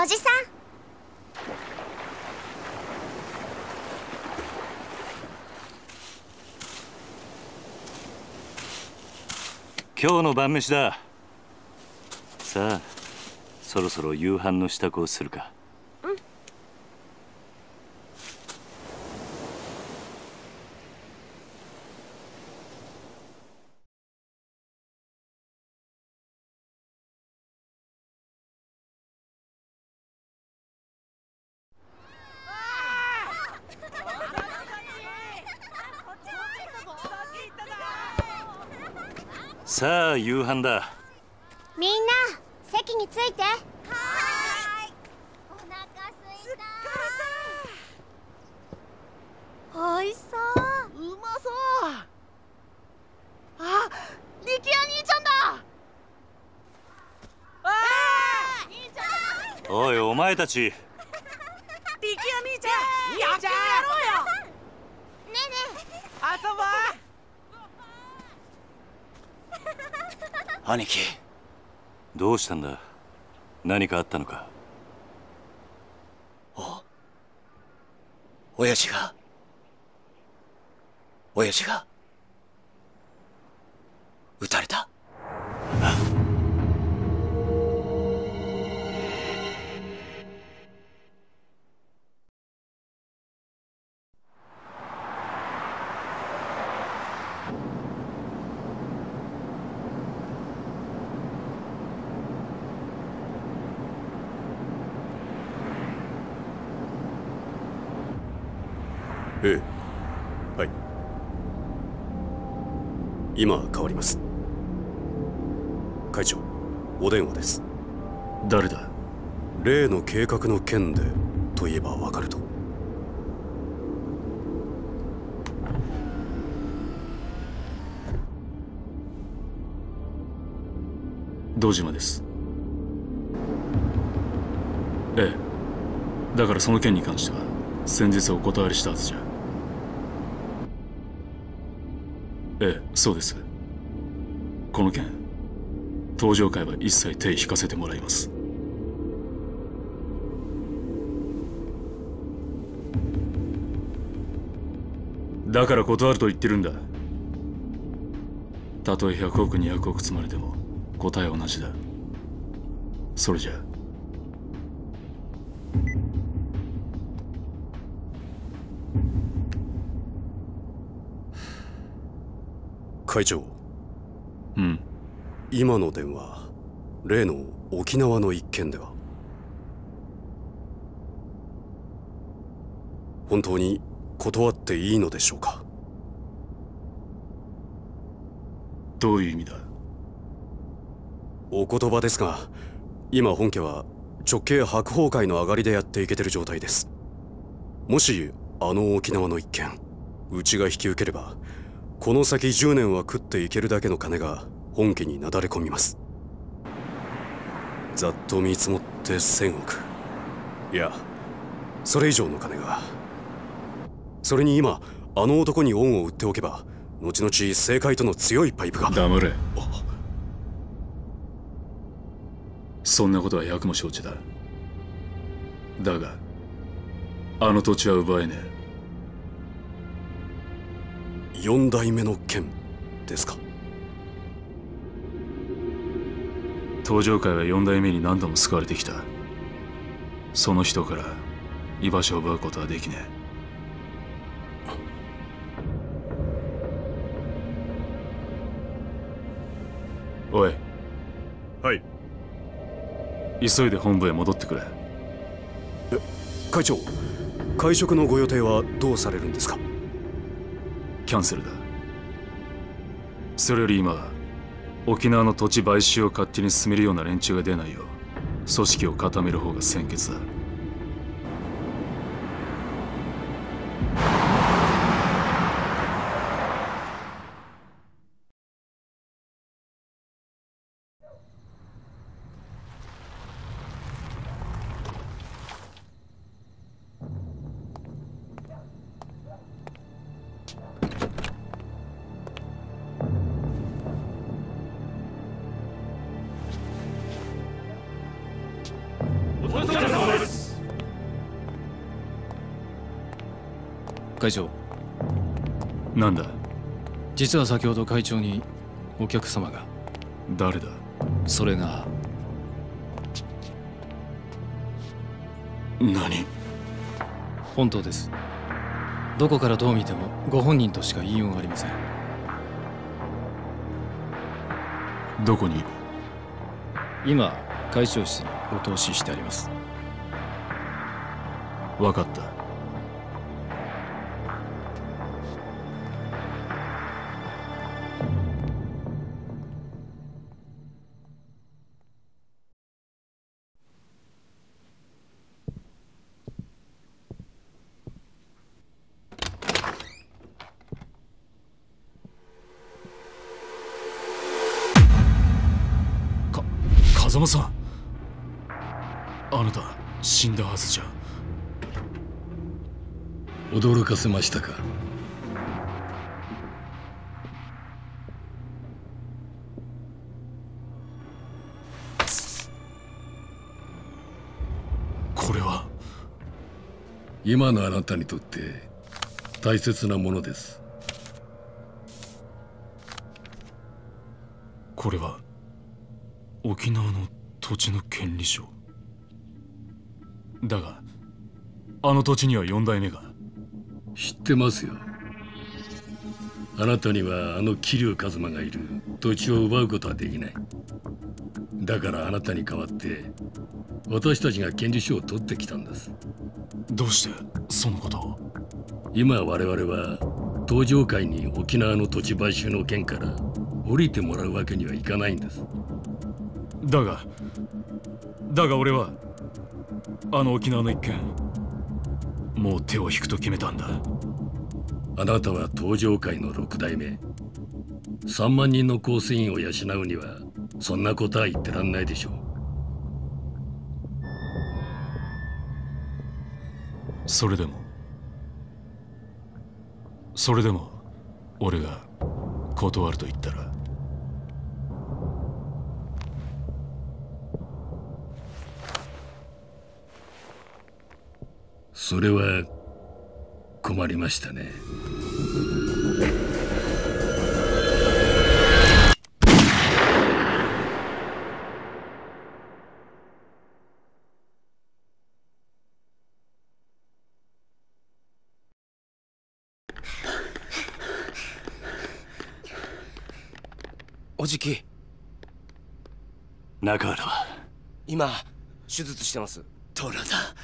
おじさん。今日の晩飯だ。さあそろそろ夕飯の支度をするか。夕飯だ。みんな席について。はーい。お腹すいた。おいしそう。うまそう。あ力也兄ちゃんだ。おいお前たちゃん野球やろうよねえね遊ぼう兄貴。どうしたんだ？何かあったのか？親父が。親父が撃たれた今変わります。会長お電話です。誰だ？例の計画の件でといえばわかると。堂島です。ええ。だからその件に関しては先日お断りしたはずじゃそうです。この件登場会は一切手引かせてもらいます。だから断ると言ってるんだ。たとえ100億200億積まれても答えは同じだ。それじゃ会長。うん。今の電話例の沖縄の一件では。本当に断っていいのでしょうか？どういう意味だ？お言葉ですが今本家は直系白鵬会の上がりでやっていけてる状態です。もしあの沖縄の一件うちが引き受ければこの先10年は食っていけるだけの金が本家になだれ込みます。ざっと見積もって1000億。いやそれ以上の金が。それに今あの男に恩を売っておけば後々政界との強いパイプが。黙れ。そんなことは百も承知だ。だがあの土地は奪えね4代目の剣ですか？え登場会は四代目に何度も救われてきた。その人から居場所を奪うことはできねえ。おい。はい。急いで本部へ戻ってくれ。会長会食のご予定はどうされるんですか？キャンセルだ。それより今沖縄の土地買収を勝手に進めるような連中が出ないよう組織を固める方が先決だ。会長。なんだ？実は先ほど会長にお客様が。誰だ？それが。何？本当です。どこからどう見てもご本人としか言いようがありません。どこに？いる今会長室にお通ししてあります。分かったせましたか？これは？今のあなたにとって大切なものです。これは？沖縄の土地の権利書。だがあの土地には四代目が知ってますよ。あなたにはあの桐生一馬がいる。土地を奪うことはできない。だからあなたに代わって私たちが権利書を取ってきたんです。どうしてそのことを？今我々は東上会に沖縄の土地買収の件から降りてもらうわけにはいかないんです。だがだが俺はあの沖縄の一件もう手を引くと決めたんだ。あなたは東上会の六代目。3万人の構成員を養うにはそんなことは言ってらんないでしょう。それでもそれでも俺が断ると言ったらそれは困りましたね。おじき。中原は。今手術してます。どうなんだ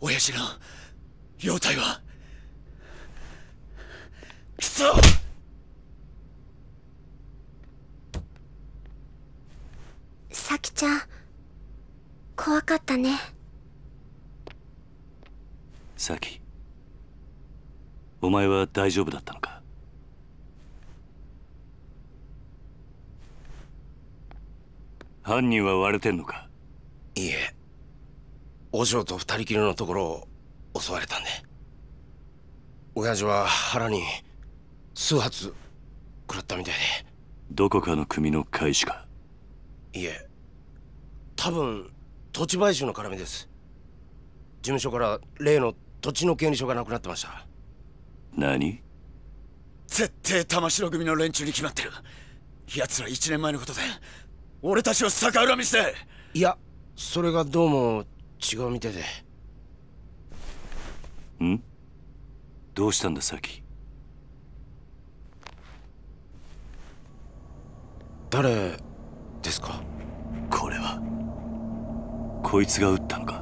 親父の容体は？くそ！さきちゃん怖かったね。サキお前は大丈夫だったのか？犯人は割れてんのか？いいえお嬢と二人きりのところを襲われたんで。親父は腹に数発食らったみたいどこかの組の会士か？でいえ。多分土地買収の絡みです。事務所から例の土地の権利書がなくなってました。何？絶対玉城組の連中に決まってる。奴ら一年前のことで俺たちを逆恨みして。いやそれがどうも違うみたいで。ん？どうしたんだサキ？誰ですか？これは。こいつが撃ったのか？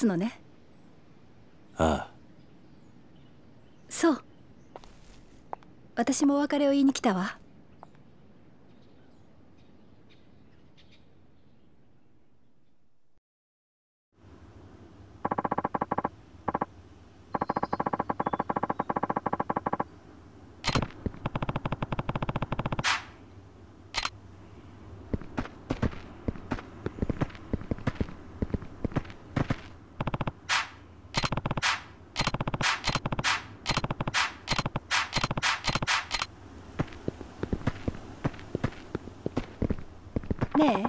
つのね。ああ。そう。私もお別れを言いに来たわね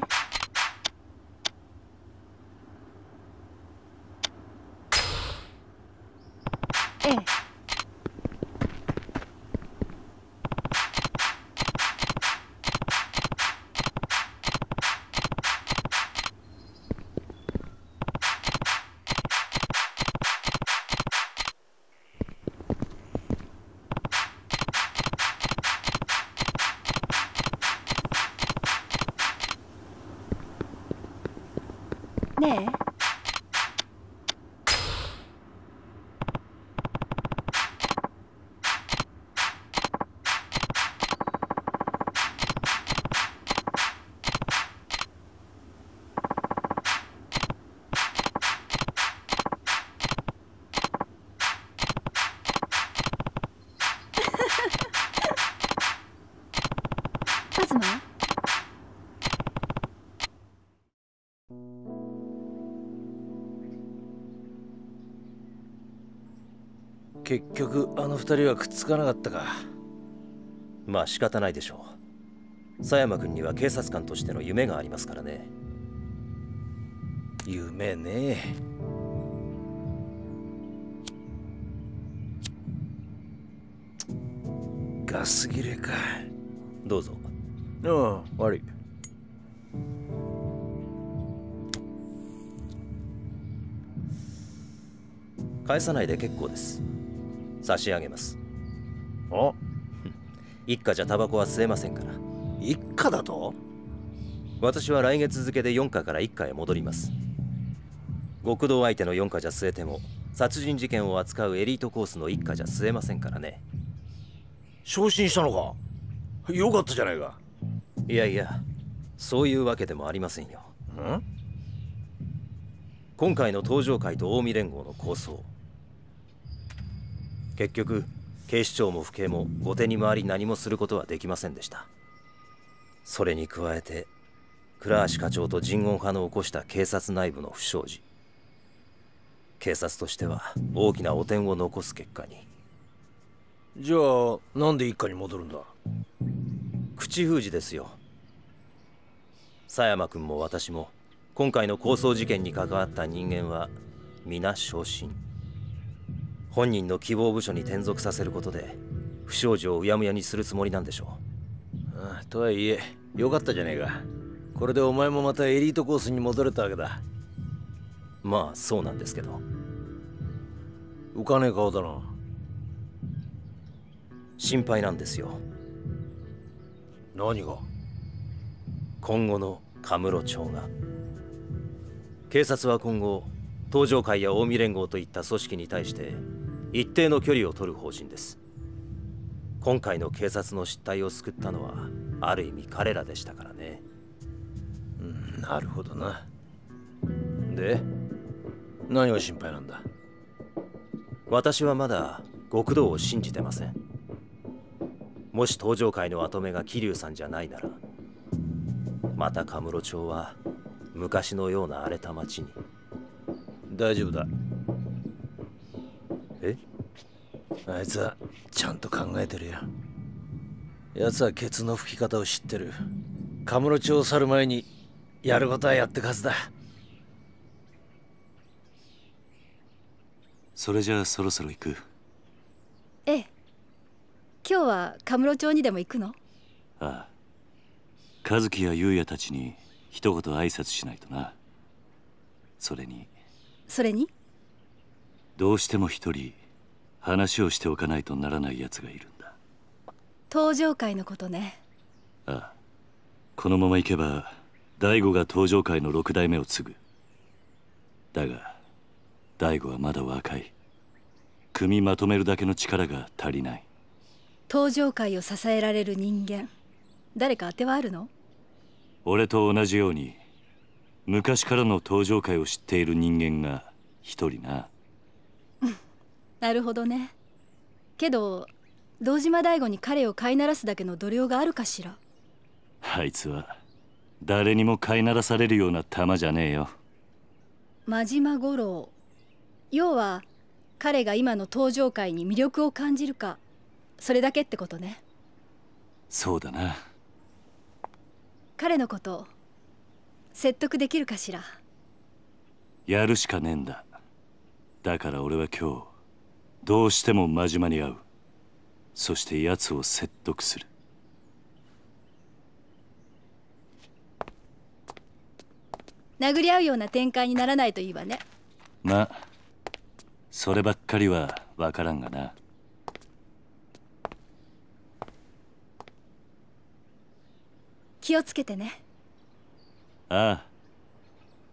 えええねえカズマ結局あの二人はくっつかなかったか。まあ仕方ないでしょう。佐山君には警察官としての夢がありますからね。夢ね。ガス切れか。どうぞ。ああ悪い。返さないで結構です差し上げます。あ一家じゃタバコは吸えませんから。一家だと？私は来月付で4課から1課へ戻ります。極道相手の4課じゃ吸えても殺人事件を扱うエリートコースの1課じゃ吸えませんからね。昇進したのか？よかったじゃないか。いやいやそういうわけでもありませんよ。ん？今回の登場会と近江連合の構想結局警視庁も府警も後手に回り何もすることはできませんでした。それに加えて倉橋課長と人言派の起こした警察内部の不祥事。警察としては大きな汚点を残す結果に。じゃあなんで一家に戻るんだ？口封じですよ。佐山君も私も今回の抗争事件に関わった人間は皆昇進本人の希望部署に転属させることで不祥事をうやむやにするつもりなんでしょああとはいえよかったじゃねえか。これでお前もまたエリートコースに戻れたわけだ。うまあそうなんですけど。浮かねえ顔だな心配なんですよ。何が？今後のカムロ町が。警察は今後東上会や近江連合といった組織に対して一定の距離を取る方針です。今回の警察の失態を救ったのはある意味彼らでしたからね。うんなるほどな。で何が心配なんだ？私はまだ極道を信じてません。もし東上会の跡目が桐生さんじゃないならまたカムロ町は昔のような荒れた町に。大丈夫だえ？あいつはちゃんと考えてるよ。奴はケツの吹き方を知ってる。カムロ町を去る前にやることはやってくはずだ。それじゃあそろそろ行く？ええ。今日はカムロ町にでも行くの？ああ。和樹や優也たちに一言挨拶しないとな。それに？それに？どうしても一人話をしておかないとならない奴がいるんだ。登場会のことね。ああ。このまま行けば大悟が登場界の六代目を継ぐ。だが大悟はまだ若い。組みまとめるだけの力が足りない。登場界を支えられる人間誰か当てはあるの？俺と同じように昔からの登場界を知っている人間が一人ななるほどね。けど堂島大吾に彼を飼いならすだけの度量があるかしら？あいつは誰にも飼いならされるような玉じゃねえよ。真島五郎。要は彼が今の登場界に魅力を感じるかそれだけってことね。そうだな。彼のこと説得できるかしら？やるしかねえんだ。だから俺は今日どうしても真島に会う。そして奴を説得する。殴り合うような展開にならないといいわね。まあそればっかりは分からんがな。気をつけてね。ああ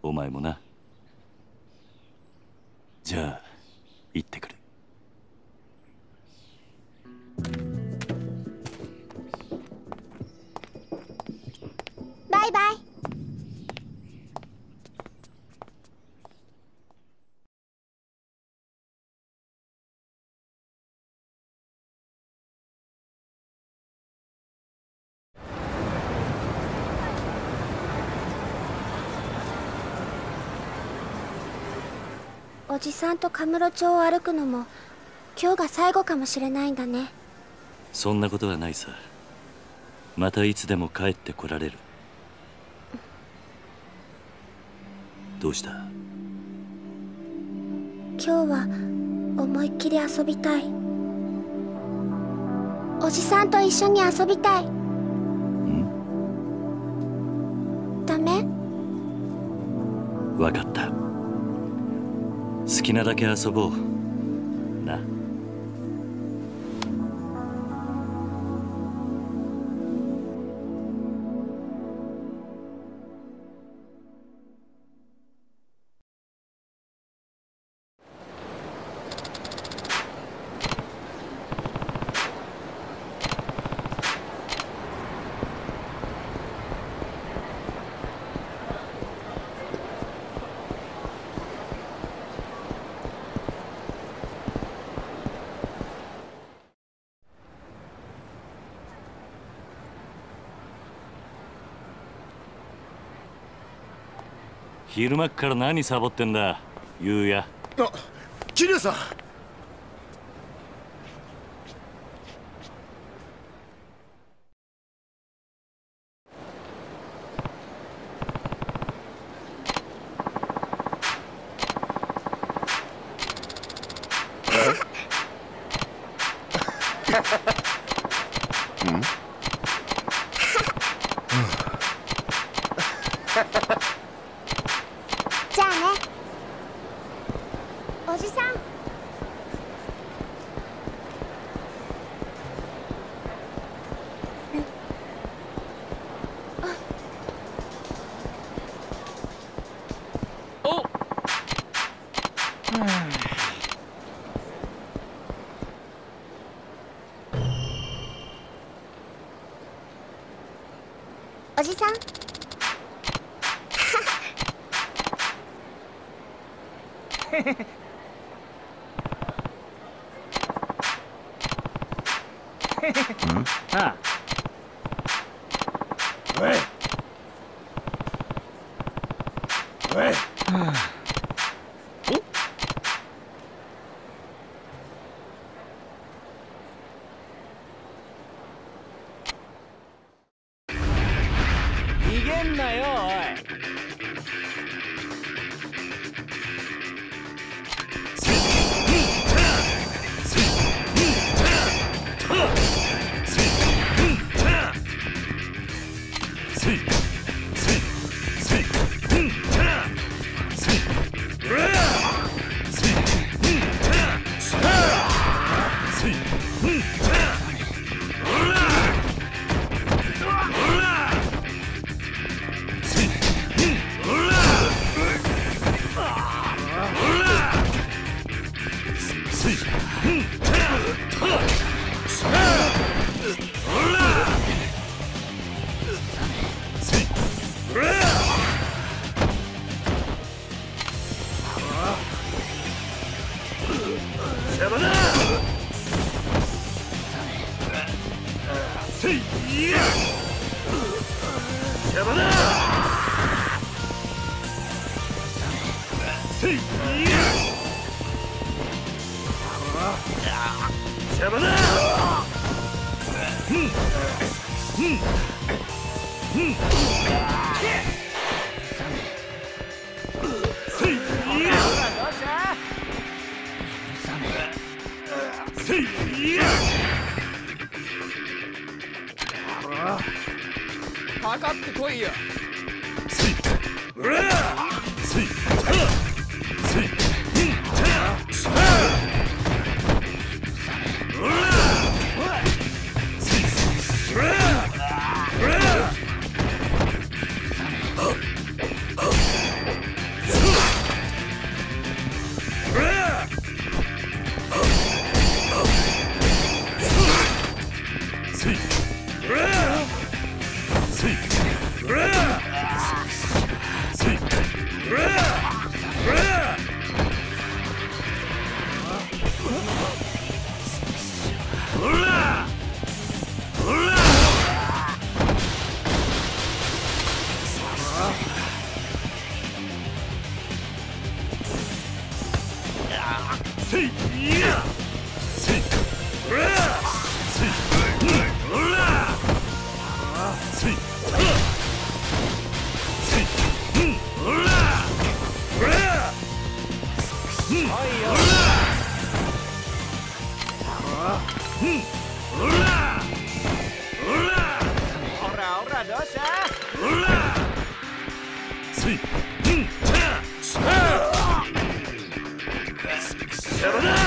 お前もな。じゃあ行ってくるイバイ。おじさんとカムロ町を歩くのも今日が最後かもしれないんだね。そんなことはないさ。またいつでも帰ってこられるどうした？今日は思いっきり遊びたい。おじさんと一緒に遊びたい。ダメ？分かった。好きなだけ遊ぼう昼間っから何サボってんだ？ゆうやあ桐生さん。じ ゃ Ugh! Yeah!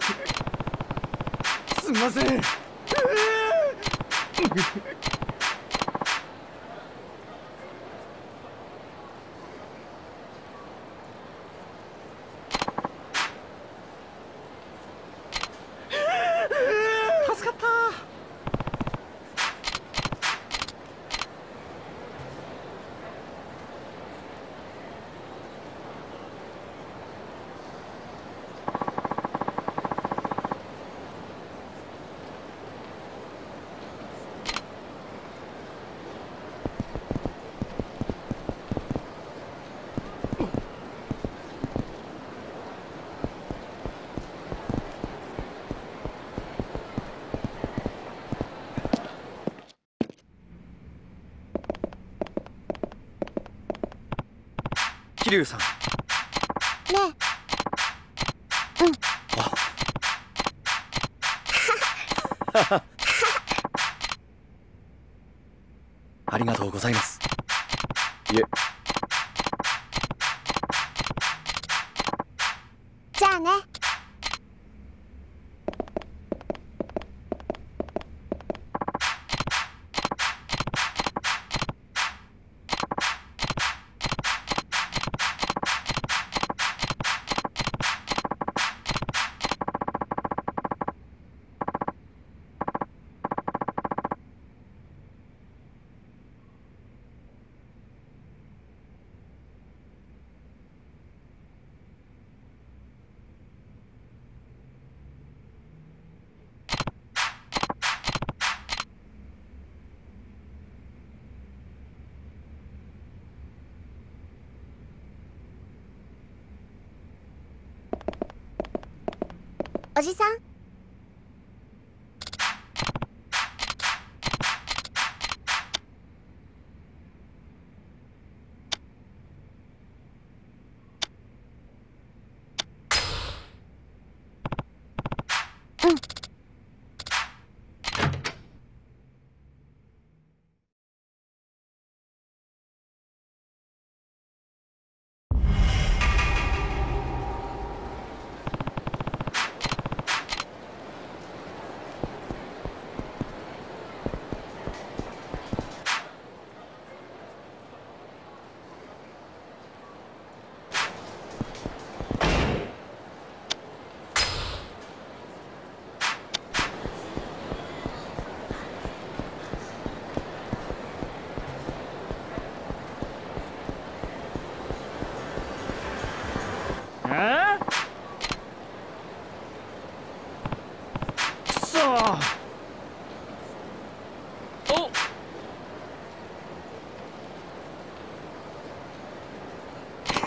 すみませんさん。ねうん。あ。ありがとうございます。おじさん。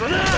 か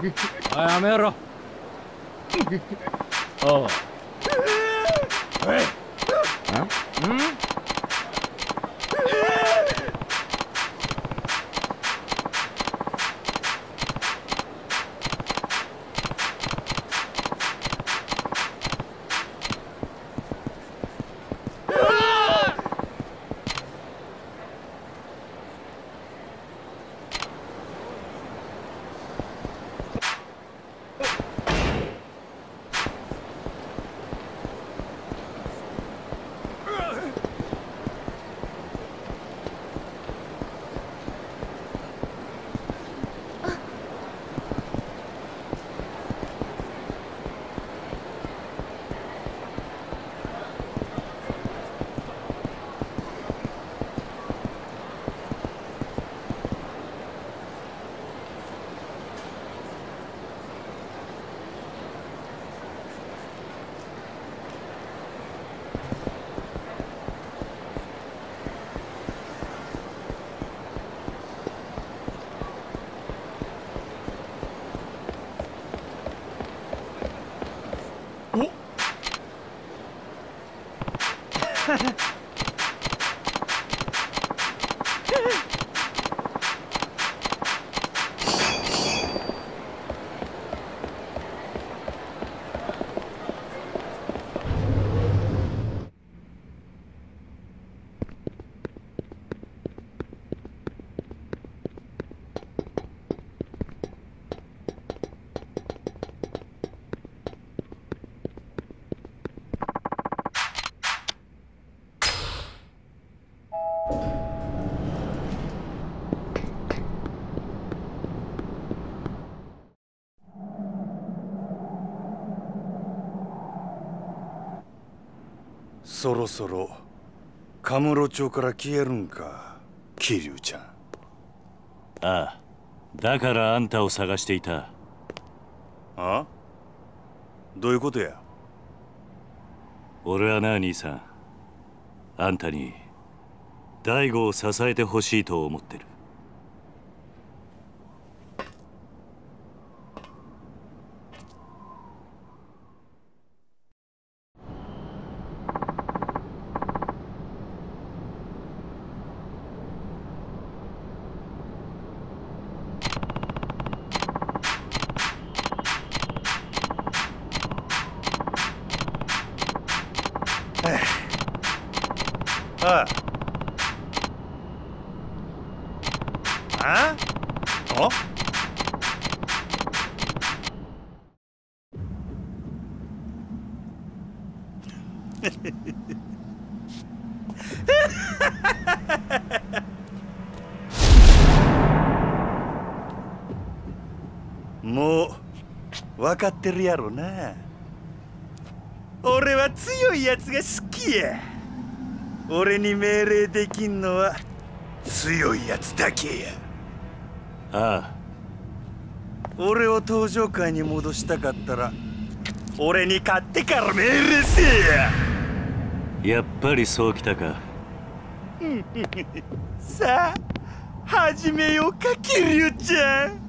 おいやめそろそろカムロ町から消えるんか桐生ちゃん。ああだからあんたを探していた。あ？どういうことや？俺はな兄さんあんたに大悟を支えてほしいと思ってるあ？あ あもう分かってるやろな。俺は強いやつが好きや。俺に命令できんのは強いやつだけや。ああ。俺を登場界に戻したかったら俺に勝ってから命令せえや。やっぱりそうきたか。さあ始めようか桐生ちゃん。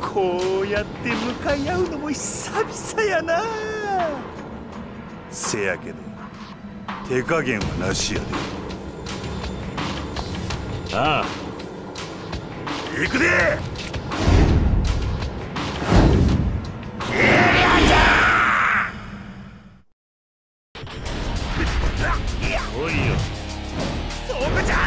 こうやって向かい合うのも久々やな。せやけど手加減はなしやで。ああ。行くで！おいよ。そうかじ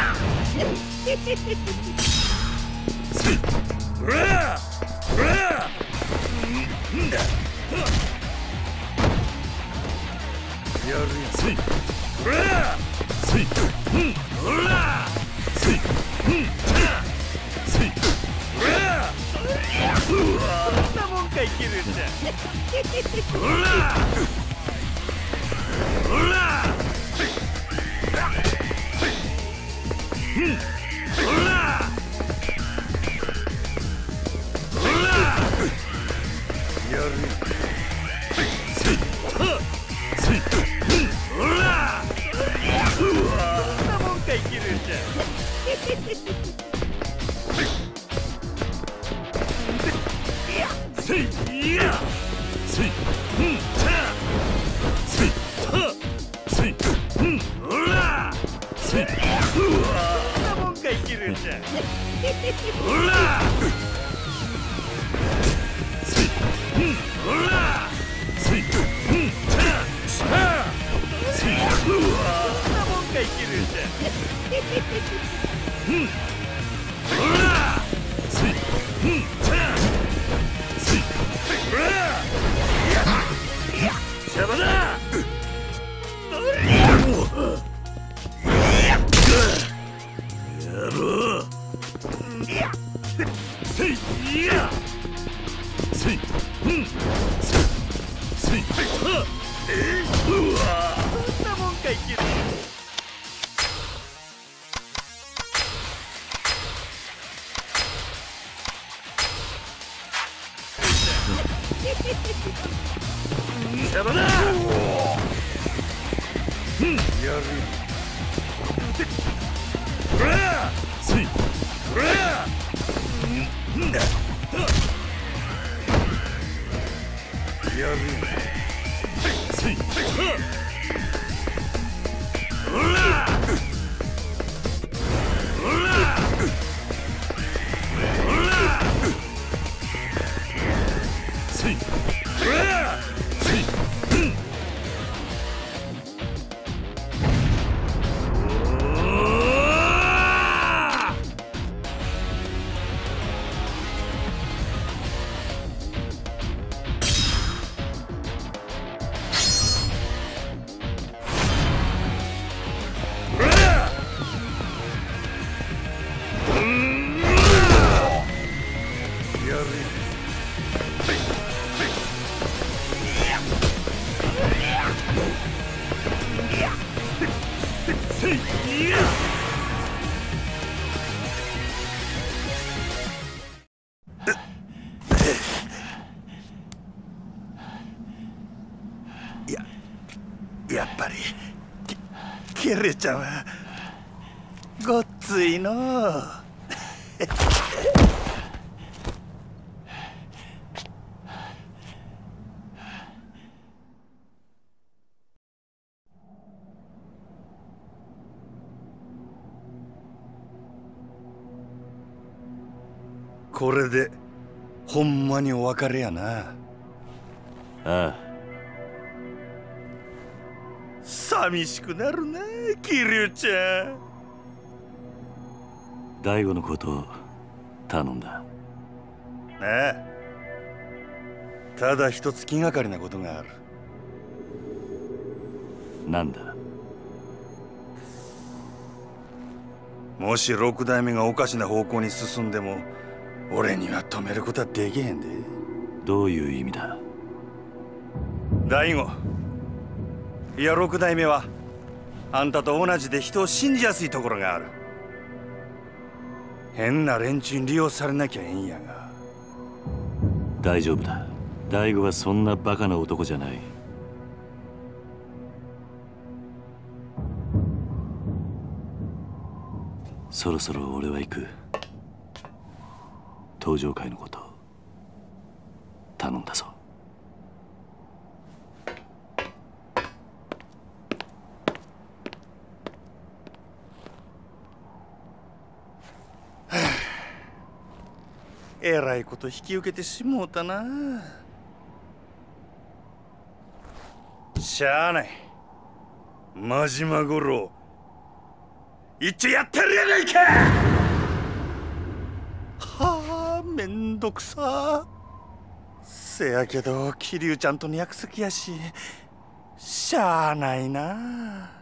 そだせいいやせいうんたせいはせいうんうら うん。れちゃう。ごっついの。これでほんまにお別れやな。ああ。寂しくなるな桐生ちゃん。大悟のことを頼んだ。なあただ一つ気がかりなことがある。なんだ？もし六代目がおかしな方向に進んでも俺には止めることはできへんで。どういう意味だ？大悟いや六代目はあんたと同じで人を信じやすいところがある。変な連中に利用されなきゃええんやが。大丈夫だ。大悟はそんなバカな男じゃない。そろそろ俺は行く。登場会のこと頼んだぞ。えらいこと引き受けてしもうたな。しゃあない。真島五郎一応やってるやないか。はあめんどくさ。せやけど桐生ちゃんとの約束やししゃあないな。